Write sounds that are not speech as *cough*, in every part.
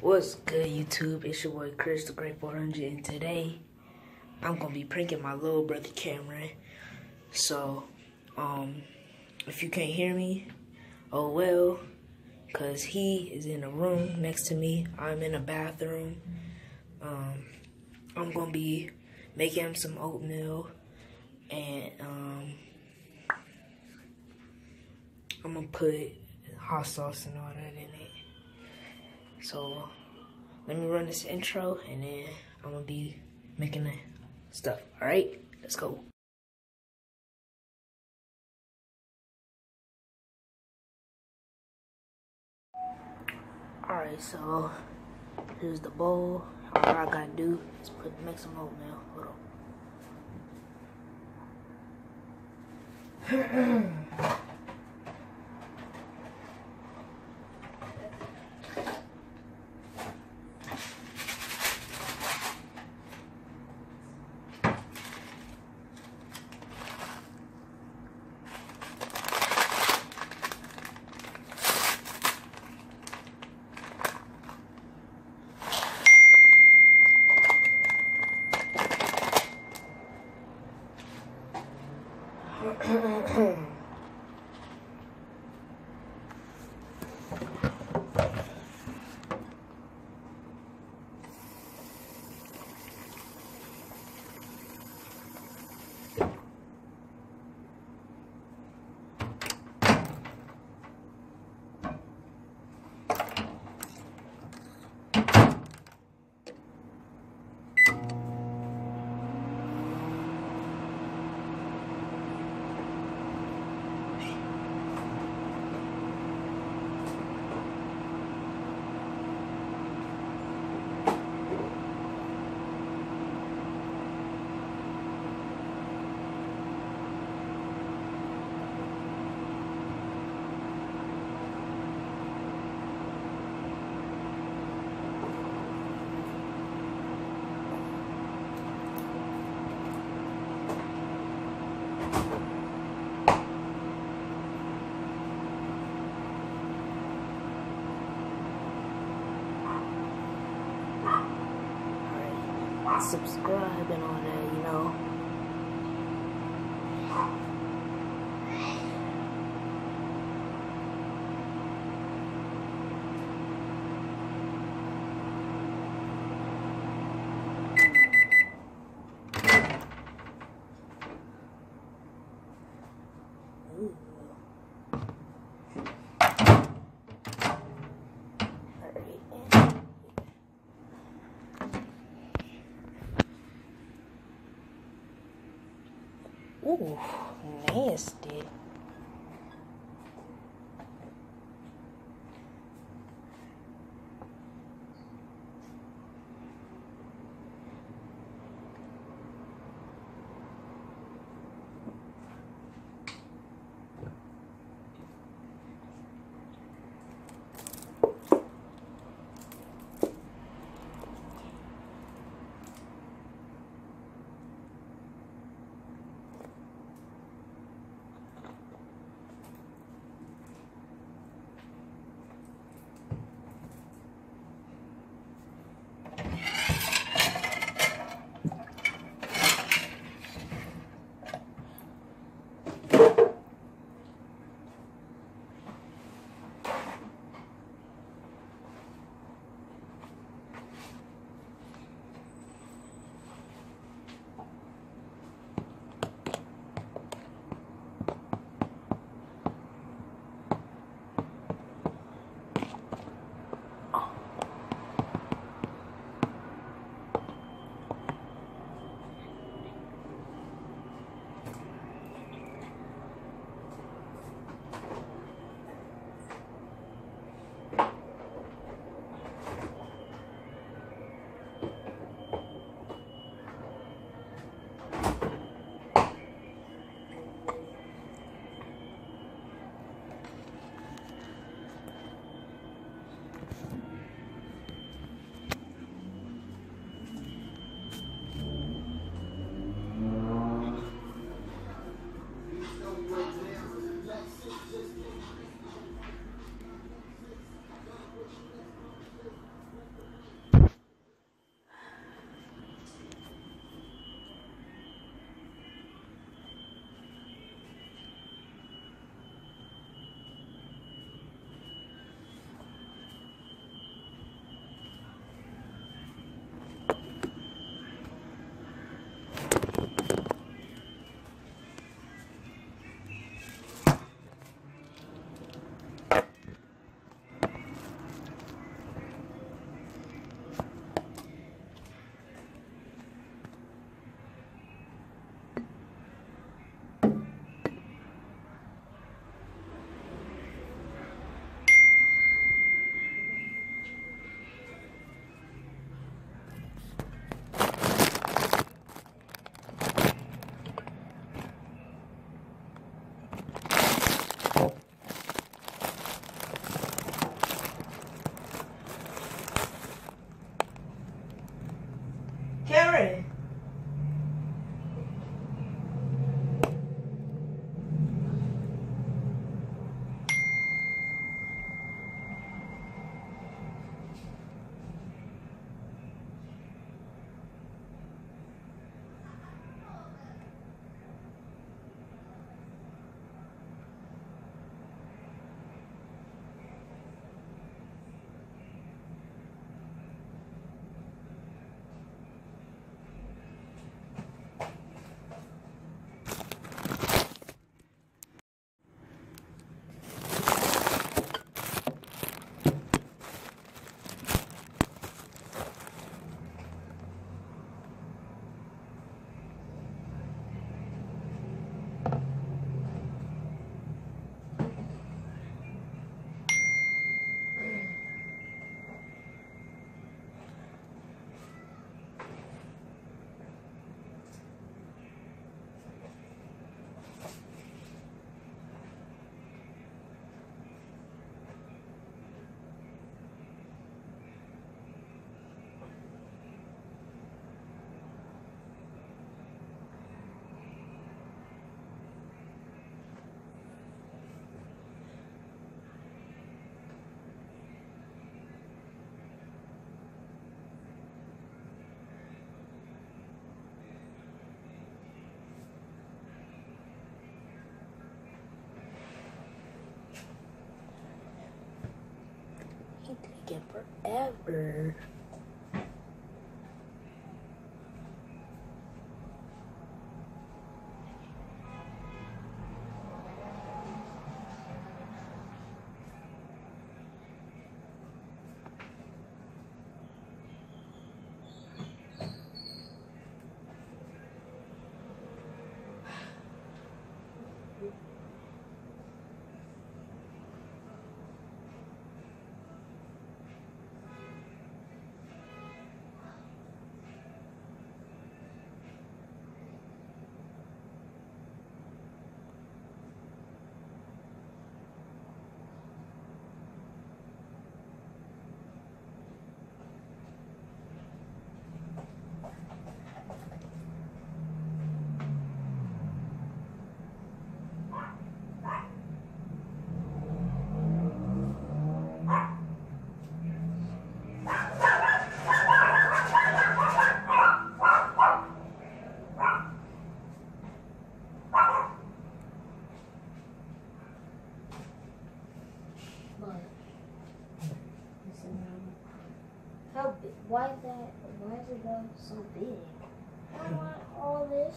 What's good, YouTube? It's your boy Chris, the Great 400, and today I'm gonna be pranking my little brother Cameron. So, um, if you can't hear me, oh well, cause he is in a room next to me. I'm in a bathroom. Um, I'm gonna be making him some oatmeal, and um, I'm gonna put hot sauce and all that in it. So let me run this intro and then I'm gonna be making the stuff. All right, let's go. All right, so here's the bowl. All I gotta do is put make some oatmeal. Hold on. *clears throat* subscribe and all that, you know. Ooh, nasty. Taking forever. How big? Why is that? Why is it going so big? I want all this.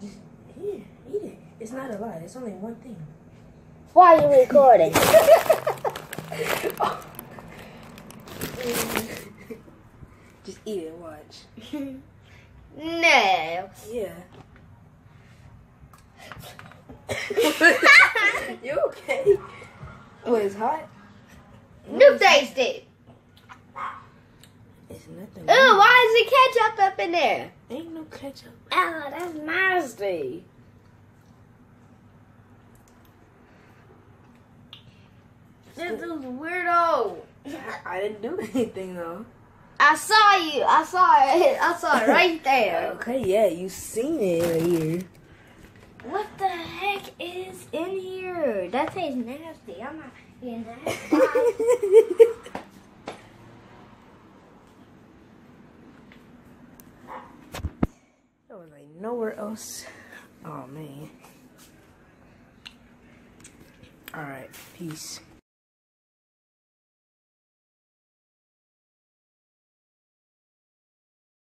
Just here, eat it. It's not a lot. It's only one thing. Why are you recording? *laughs* Just eat it. Watch. no. Yeah. *laughs* *laughs* you okay? Oh, it's hot. You taste it. Ew, why is the ketchup up in there? Ain't no ketchup. Oh, that's nasty. This is weirdo. I, I didn't do anything though. I saw you. I saw it. I saw it right *laughs* there. Okay, yeah, you seen it right here. What the heck is in here? That tastes nasty. I'm not eating that. *laughs* Oh man. All right, peace.